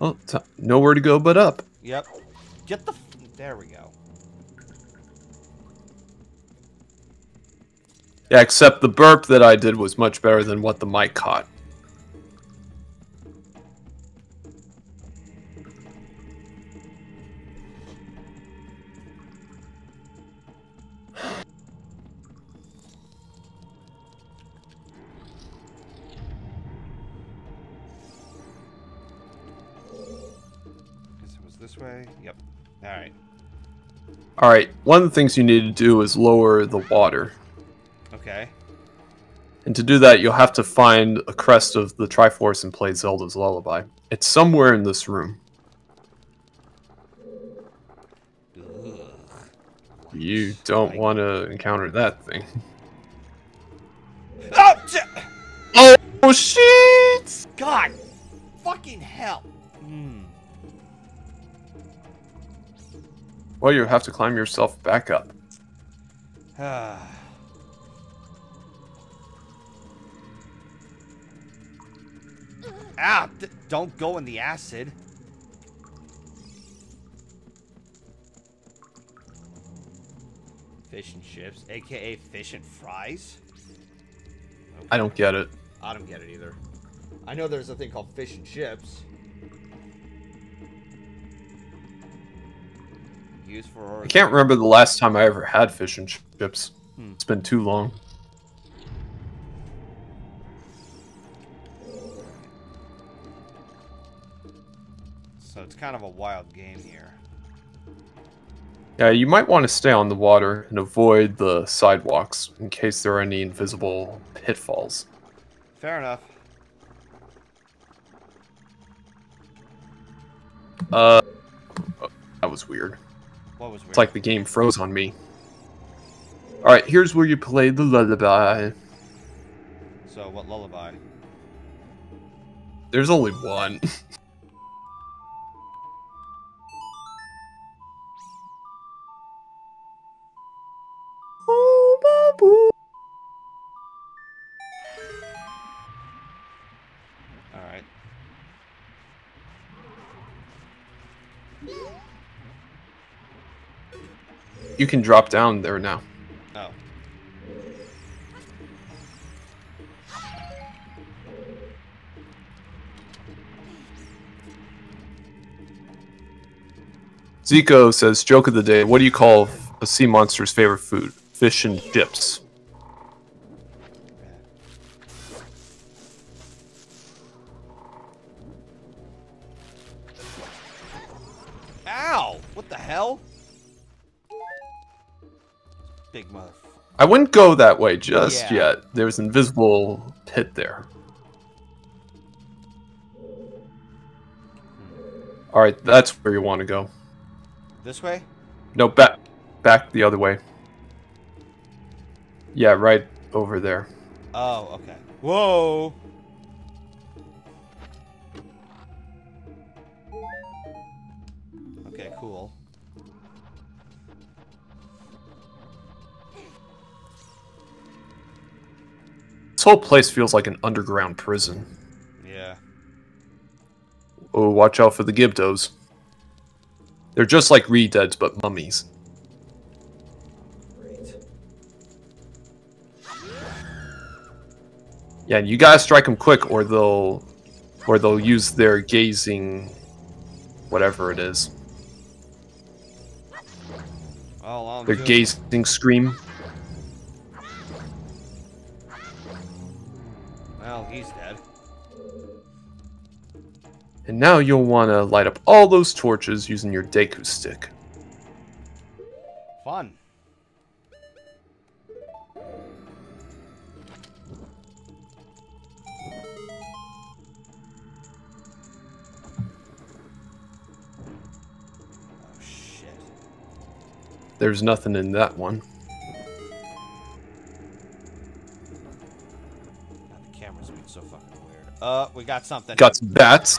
Oh, t- nowhere to go but up. Yep. Get the. F there we go. Yeah, except the burp that I did was much better than what the mic caught. This way. Yep. All right. Alright, one of the things you need to do is lower the water. Okay. And to do that, you'll have to find a crest of the Triforce and play Zelda's Lullaby. It's somewhere in this room. Ugh. You don't want to encounter that thing. Oh, Oh, shit! God! Fucking hell! Hmm. Well, you have to climb yourself back up. Ah. Ah! d- don't go in the acid. Fish and chips, aka fish and fries. I don't get it. I don't get it either. I know there's a thing called fish and chips. Used for. I can't remember the last time I ever had fish and chips. Hmm. It's been too long. So it's kind of a wild game here. Yeah, you might want to stay on the water and avoid the sidewalks in case there are any invisible pitfalls. Fair enough. Uh, oh, that was weird. What was weird? It's like the game froze on me. Alright, here's where you play the lullaby. So what lullaby? There's only one. You can drop down there now. Oh. Zico says, joke of the day, what do you call a sea monster's favorite food? Fish and chips. Wouldn't go that way just Yeah. yet. There's an invisible pit there. Alright, that's where you want to go. This way? No, back back the other way. Yeah, right over there. Oh, okay. Whoa! Whole place feels like an underground prison. Yeah. Oh, watch out for the Gibdos. They're just like Redeads, but mummies. Great. Yeah, and you gotta strike them quick, or they'll, or they'll use their gazing, whatever it is, I'm their gazing scream. And now you'll want to light up all those torches using your Deku stick. Fun. Oh shit. There's nothing in that one. God, the camera's been so fucking weird. Uh, we got something. Got some bats.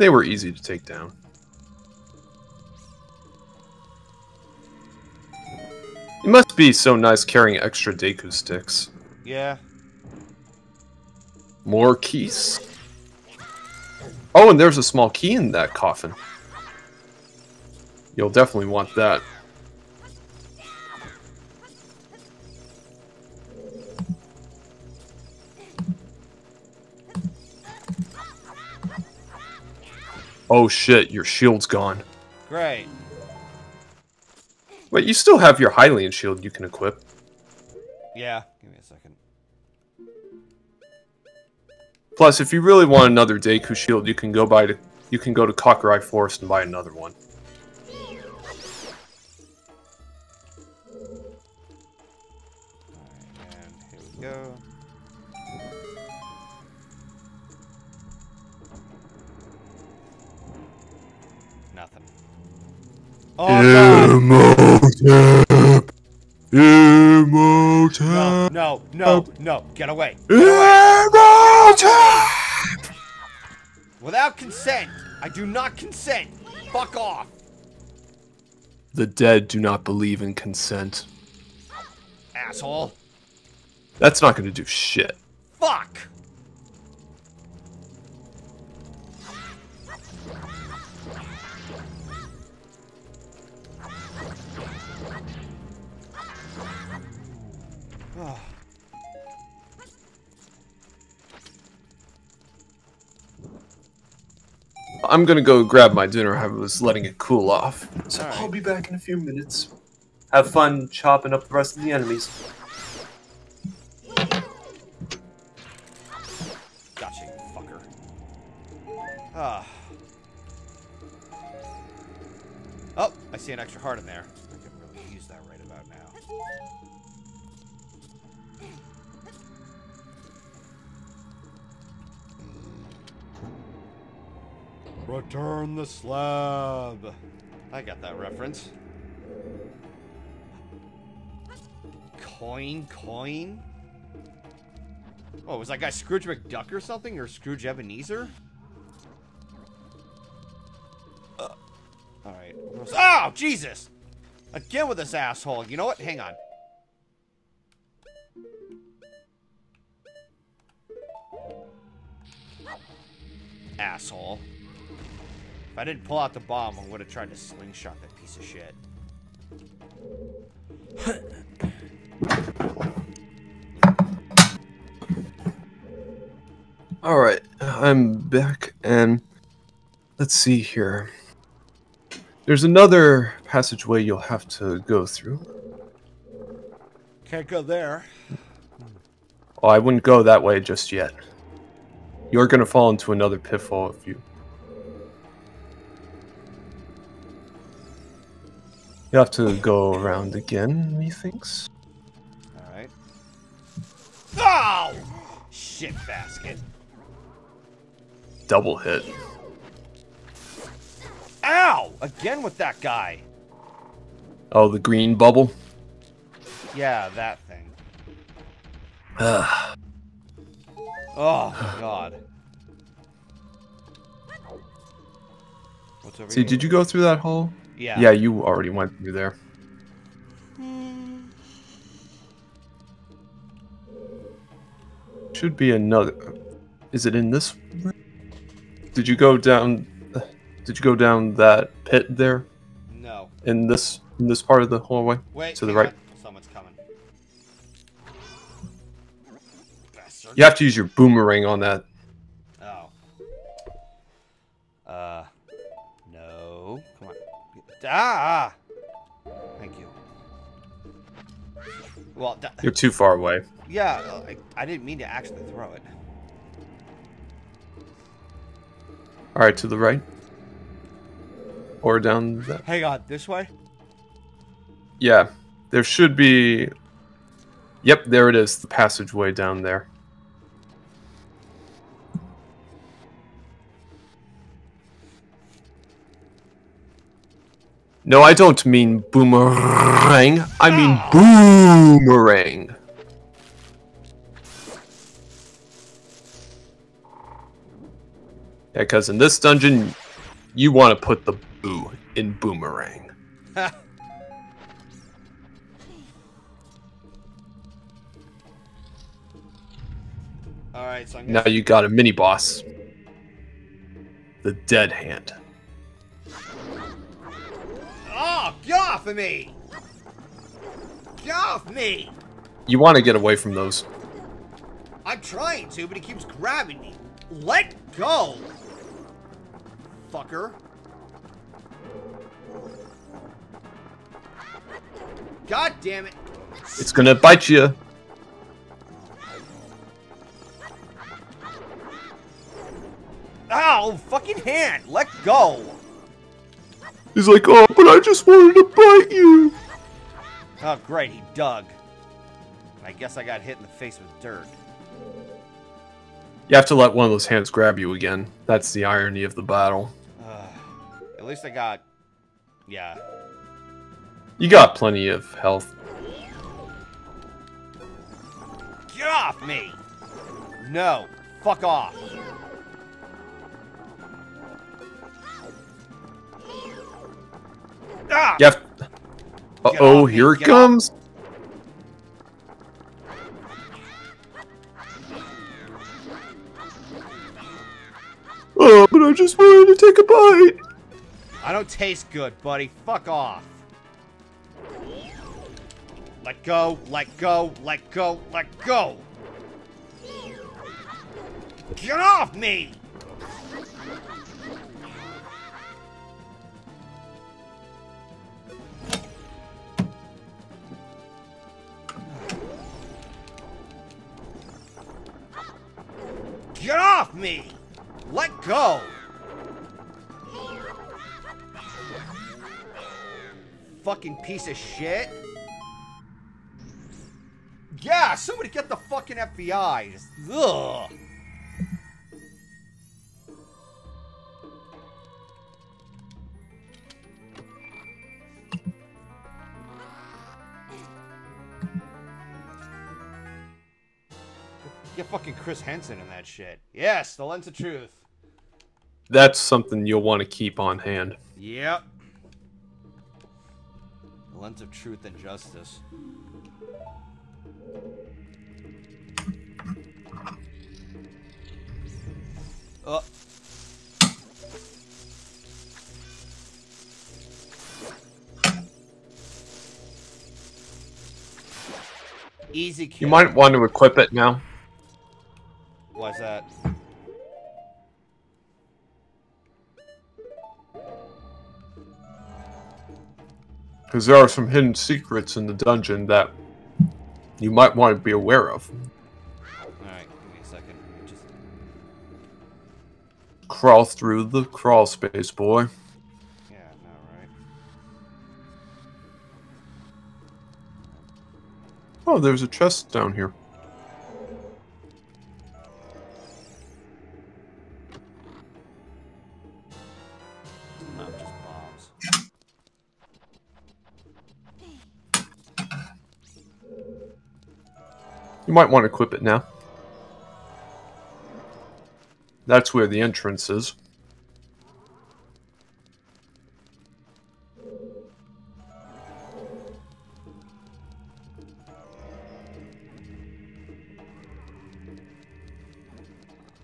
They were easy to take down. It must be so nice carrying extra Deku sticks. Yeah. More keys. Oh, and there's a small key in that coffin. You'll definitely want that. Oh shit, your shield's gone. Great. Wait, you still have your Hylian shield you can equip. Yeah. Give me a second. Plus, if you really want another Deku shield, you can go buy to you can go to Kokiri Forest and buy another one. God! Imhotep! No, no, no, no. Get away. Get away. Imhotep! Without consent. I do not consent. Fuck off. The dead do not believe in consent. Asshole. That's not gonna do shit. Fuck. Ah. I'm gonna go grab my dinner. I was letting it cool off. So Alright. I'll be back in a few minutes. Have fun chopping up the rest of the enemies. Gotcha, fucker. Ah. Oh, I see an extra heart in there. Return the slab. I got that reference. Coin, coin. Oh, was that guy Scrooge McDuck or something? Or Scrooge Ebenezer? Uh, Alright. Oh, Jesus! Again with this asshole. You know what? Hang on. Asshole. If I didn't pull out the bomb, I would have tried to slingshot that piece of shit. Alright, I'm back, and let's see here. There's another passageway you'll have to go through. Can't go there. Oh, I wouldn't go that way just yet. You're gonna fall into another pitfall if you. You have to go around again, methinks. Alright. Oh! Shit basket. Double hit. Ow! Again with that guy. Oh, the green bubble. Yeah, that thing. Ugh. Oh, God. What's over See, here? did you go through that hole? Yeah. Yeah, you already went through there. Should be another. Is it in this? room? Did you go down? Did you go down that pit there No. in this in this part of the hallway? Wait. To the right. on. Someone's coming. Bastard. You have to use your boomerang on that. Oh. Uh. On. Ah! Thank you. Well, You're too far away. yeah, I, I didn't mean to actually throw it. All right, to the right. Or down that. Hang on, this way? Yeah, there should be. Yep, there it is. The passageway down there. No, I don't mean boomerang. I mean ah. boomerang. Yeah, because in this dungeon, you want to put the boo in boomerang. Alright, so I'm Now you got a mini boss. the Dead Hand. Get off of me! Get off me! You want to get away from those. I'm trying to, but he keeps grabbing me. Let go! Fucker. God damn it. It's gonna bite you. Ow! Fucking hand! Let go! He's like, oh, but I just wanted to bite you. Oh, great, he dug. I guess I got hit in the face with dirt. You have to let one of those hands grab you again. That's the irony of the battle. Uh, at least I got... Yeah. You got plenty of health. Get off me! No. Fuck off. You have... Uh oh, off here it get off. comes. Oh, but I just wanted to take a bite. I don't taste good, buddy. Fuck off. Let go, let go, let go, let go. Get off me! Get off me! Let go! Fucking piece of shit. Yeah, somebody get the fucking FBI. Ugh. Get fucking Chris Hansen in that shit. Yes, the lens of truth. That's something you'll want to keep on hand. Yep. The lens of truth and justice. Oh. Easy kill. You might want to equip it now. Why's that? Because there are some hidden secrets in the dungeon that you might want to be aware of. Alright, give me a second. Just... Crawl through the crawl space, boy. Yeah, no, right? Oh, there's a chest down here. You might want to equip it now. That's where the entrance is.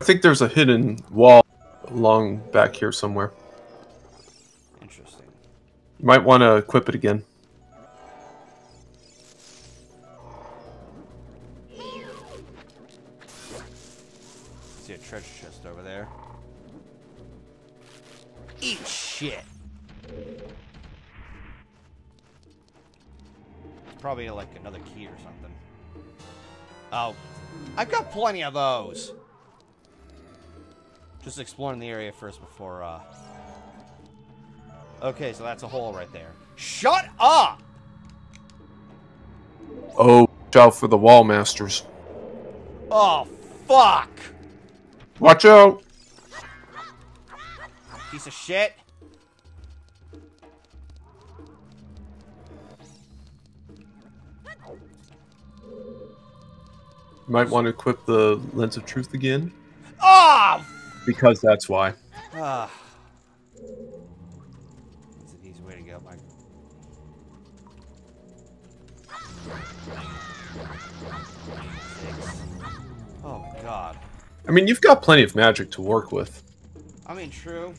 I think there's a hidden wall along back here somewhere. Interesting. You might want to equip it again. Treasure chest over there. Eat shit. It's probably like another key or something. Oh, I've got plenty of those. Just exploring the area first before, uh... Okay, so that's a hole right there. Shut up! Oh, watch out for the wall masters. Oh, fuck! Watch out! Piece of shit. You might want to equip the lens of truth again, Oh! because that's why. Ah. I mean, you've got plenty of magic to work with. I mean, true.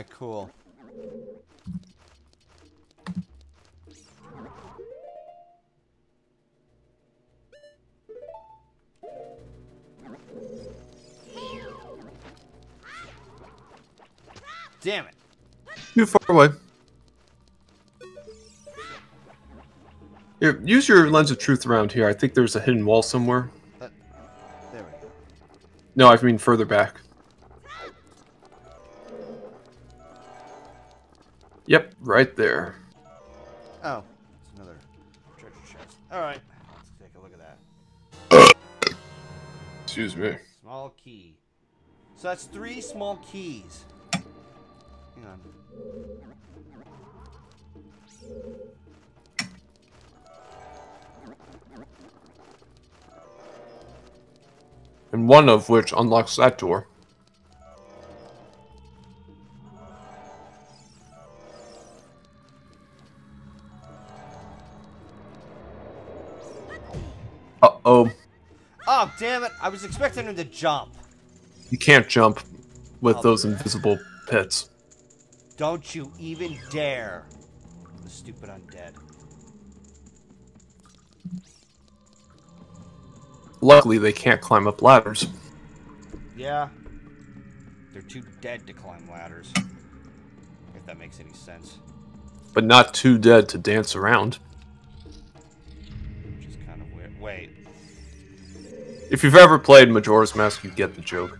Alright, cool. Damn it. Too far away. Here, use your lens of truth around here. I think there's a hidden wall somewhere. There we go. No, I mean further back. Yep, right there. Oh, it's another treasure chest. Alright, let's take a look at that. Excuse me. Small key. So that's three small keys. Hang on. And one of which unlocks that door. Uh-oh. Oh, damn it! I was expecting him to jump. You can't jump with Oh. those invisible pits. Don't you even dare. The stupid undead. Luckily, they can't climb up ladders. Yeah. They're too dead to climb ladders. If that makes any sense. But not too dead to dance around. If you've ever played Majora's Mask, you get the joke.